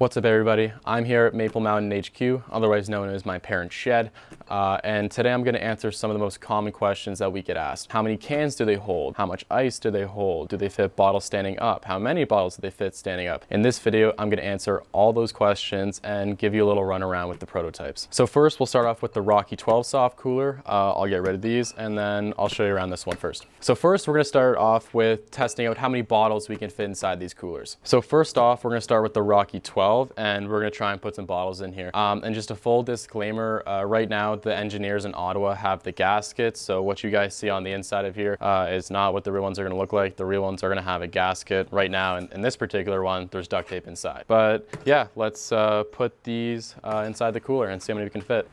What's up everybody? I'm here at Maple Mountain HQ, otherwise known as my parents' shed, uh, and today I'm going to answer some of the most common questions that we get asked. How many cans do they hold? How much ice do they hold? Do they fit bottles standing up? How many bottles do they fit standing up? In this video, I'm going to answer all those questions and give you a little run around with the prototypes. So first, we'll start off with the Rocky 12 soft cooler. Uh, I'll get rid of these and then I'll show you around this one first. So first, we're going to start off with testing out how many bottles we can fit inside these coolers. So first off, we're going to start with the Rocky 12 12 and we're gonna try and put some bottles in here. Um, and just a full disclaimer, uh, right now the engineers in Ottawa have the gaskets. So what you guys see on the inside of here uh, is not what the real ones are gonna look like. The real ones are gonna have a gasket. Right now in, in this particular one, there's duct tape inside. But yeah, let's uh, put these uh, inside the cooler and see how many we can fit.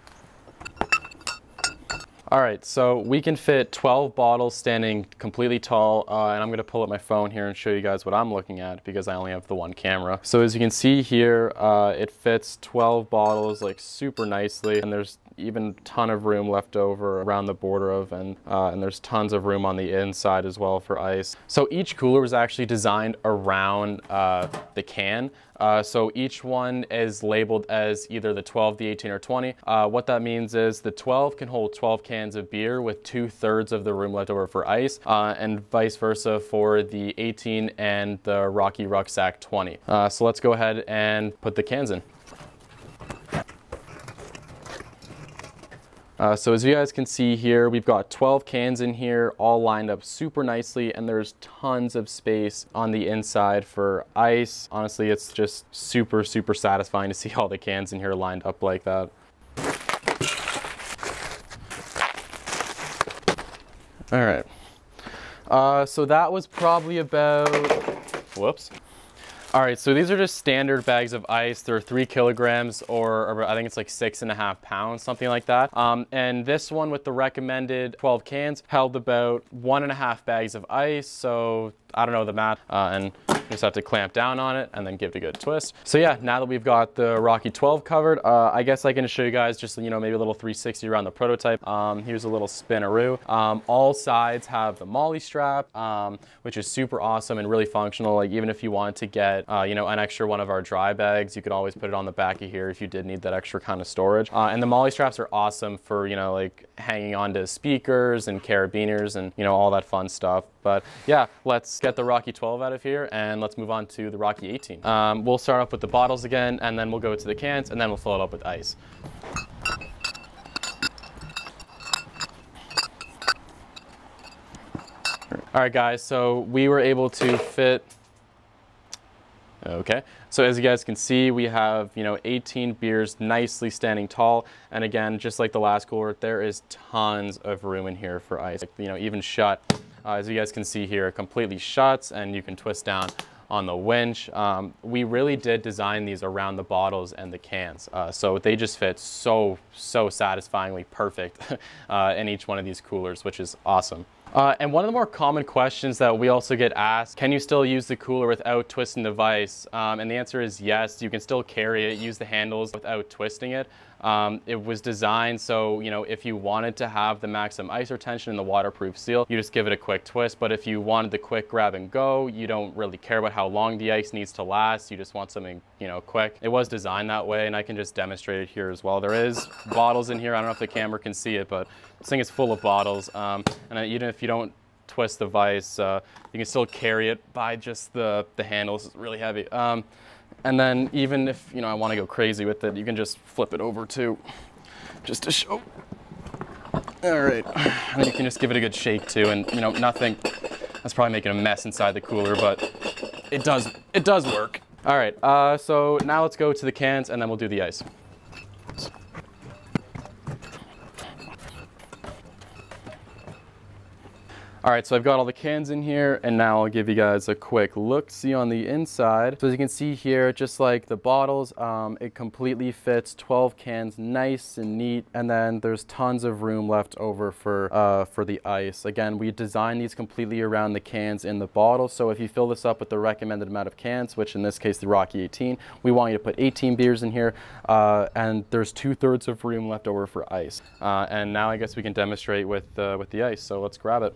All right, so we can fit 12 bottles standing completely tall, uh, and I'm gonna pull up my phone here and show you guys what I'm looking at because I only have the one camera. So as you can see here, uh, it fits 12 bottles like super nicely, and there's even ton of room left over around the border of, and, uh, and there's tons of room on the inside as well for ice. So each cooler was actually designed around uh, the can. Uh, so each one is labeled as either the 12, the 18, or 20. Uh, what that means is the 12 can hold 12 cans of beer with two thirds of the room left over for ice, uh, and vice versa for the 18 and the Rocky Rucksack 20. Uh, so let's go ahead and put the cans in. Uh, so as you guys can see here, we've got 12 cans in here, all lined up super nicely, and there's tons of space on the inside for ice. Honestly, it's just super, super satisfying to see all the cans in here lined up like that. All right. Uh, so that was probably about, whoops. All right, so these are just standard bags of ice. They're three kilograms or, or I think it's like six and a half pounds, something like that. Um, and this one with the recommended 12 cans held about one and a half bags of ice. So I don't know the math. Uh, and just have to clamp down on it and then give it a good twist. So yeah, now that we've got the Rocky 12 covered, uh, I guess I can show you guys just, you know, maybe a little 360 around the prototype. Um, here's a little spinaroo. Um, all sides have the MOLLE strap, um, which is super awesome and really functional. Like even if you wanted to get, uh, you know, an extra one of our dry bags, you could always put it on the back of here if you did need that extra kind of storage. Uh, and the MOLLE straps are awesome for, you know, like hanging onto speakers and carabiners and, you know, all that fun stuff. But yeah, let's get the Rocky 12 out of here and let's move on to the Rocky 18. Um, we'll start off with the bottles again and then we'll go to the cans and then we'll fill it up with ice. All right guys, so we were able to fit Okay, so as you guys can see, we have, you know, 18 beers nicely standing tall. And again, just like the last cooler, there is tons of room in here for ice. You know, even shut, uh, as you guys can see here, completely shuts and you can twist down on the winch. Um, we really did design these around the bottles and the cans. Uh, so they just fit so, so satisfyingly perfect uh, in each one of these coolers, which is awesome. Uh, and one of the more common questions that we also get asked, can you still use the cooler without twisting the vise? Um, and the answer is yes, you can still carry it, use the handles without twisting it. Um, it was designed so, you know, if you wanted to have the maximum ice retention and the waterproof seal, you just give it a quick twist. But if you wanted the quick grab and go, you don't really care about how long the ice needs to last. You just want something, you know, quick. It was designed that way and I can just demonstrate it here as well. There is bottles in here. I don't know if the camera can see it, but this thing is full of bottles. Um, and even if you don't twist the vise, uh, you can still carry it by just the, the handles. It's really heavy. Um, and then even if, you know, I want to go crazy with it, you can just flip it over too, just to show. All right, and you can just give it a good shake too, and you know, nothing, that's probably making a mess inside the cooler, but it does, it does work. All right, uh, so now let's go to the cans and then we'll do the ice. All right, so I've got all the cans in here and now I'll give you guys a quick look see on the inside. So as you can see here, just like the bottles, um, it completely fits 12 cans nice and neat. And then there's tons of room left over for, uh, for the ice. Again, we designed these completely around the cans in the bottle. So if you fill this up with the recommended amount of cans, which in this case, the Rocky 18, we want you to put 18 beers in here. Uh, and there's two thirds of room left over for ice. Uh, and now I guess we can demonstrate with, uh, with the ice. So let's grab it.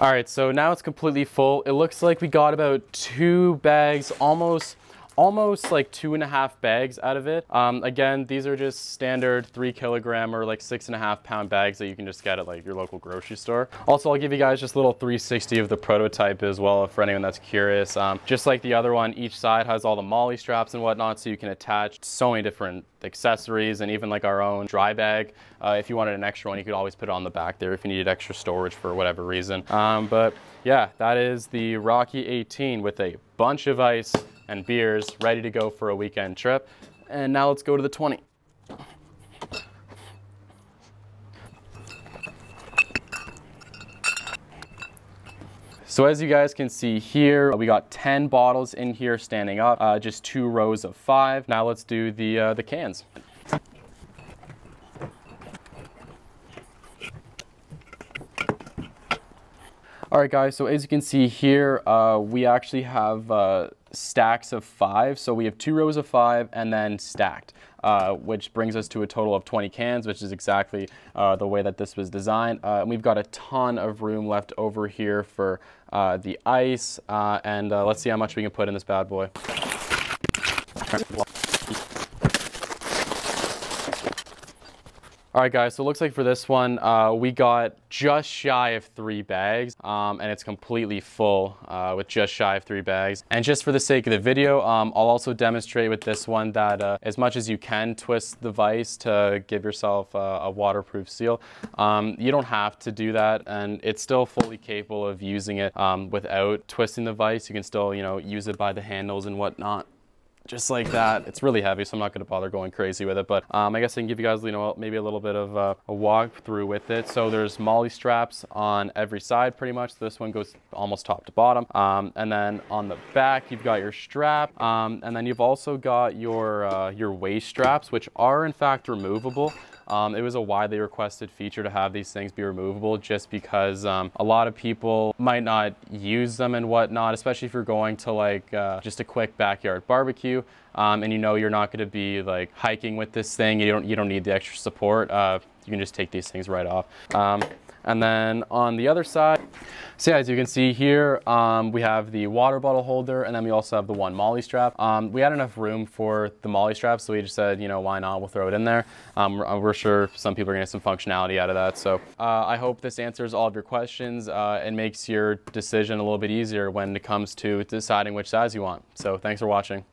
All right, so now it's completely full. It looks like we got about two bags, almost almost like two and a half bags out of it. Um, again, these are just standard three kilogram or like six and a half pound bags that you can just get at like your local grocery store. Also, I'll give you guys just a little 360 of the prototype as well for anyone that's curious. Um, just like the other one, each side has all the MOLLE straps and whatnot so you can attach so many different accessories and even like our own dry bag. Uh, if you wanted an extra one, you could always put it on the back there if you needed extra storage for whatever reason. Um, but yeah, that is the Rocky 18 with a bunch of ice and beers ready to go for a weekend trip. And now let's go to the 20. So as you guys can see here, we got 10 bottles in here standing up, uh, just two rows of five. Now let's do the, uh, the cans. All right, guys, so as you can see here, uh, we actually have uh, stacks of five. So we have two rows of five and then stacked, uh, which brings us to a total of 20 cans, which is exactly uh, the way that this was designed. Uh, and we've got a ton of room left over here for uh, the ice. and let's see how much we can put in this bad boy. All right, guys, so it looks like for this one, uh, we got just shy of three bags, um, and it's completely full uh, with just shy of three bags. And just for the sake of the video, um, I'll also demonstrate with this one that uh, as much as you can twist the vise to give yourself a waterproof seal, um, you don't have to do that, and it's still fully capable of using it um, without twisting the vise. You can still, you know, use it by the handles and whatnot just like that. It's really heavy, so I'm not gonna bother going crazy with it, but um, I guess I can give you guys, you know, maybe a little bit of uh, a walkthrough with it. So there's MOLLE straps on every side pretty much. This one goes almost top to bottom. Um, and then on the back, you've got your strap. Um, and then you've also got your, uh, your waist straps, which are in fact removable. Um, it was a widely requested feature to have these things be removable just because um, a lot of people might not use them and whatnot, especially if you're going to like uh, just a quick backyard barbecue um, and you know you're not going to be like hiking with this thing. You don't, you don't need the extra support. Uh, you can just take these things right off. And then on the other side, so yeah, as you can see here, um, we have the water bottle holder and then we also have the one MOLLE strap. Um, we had enough room for the MOLLE strap, so we just said, you know, why not? We'll throw it in there. Um, we're, we're, sure some people are gonna get some functionality out of that. So uh, I hope this answers all of your questions uh, and makes your decision a little bit easier when it comes to deciding which size you want. So thanks for watching.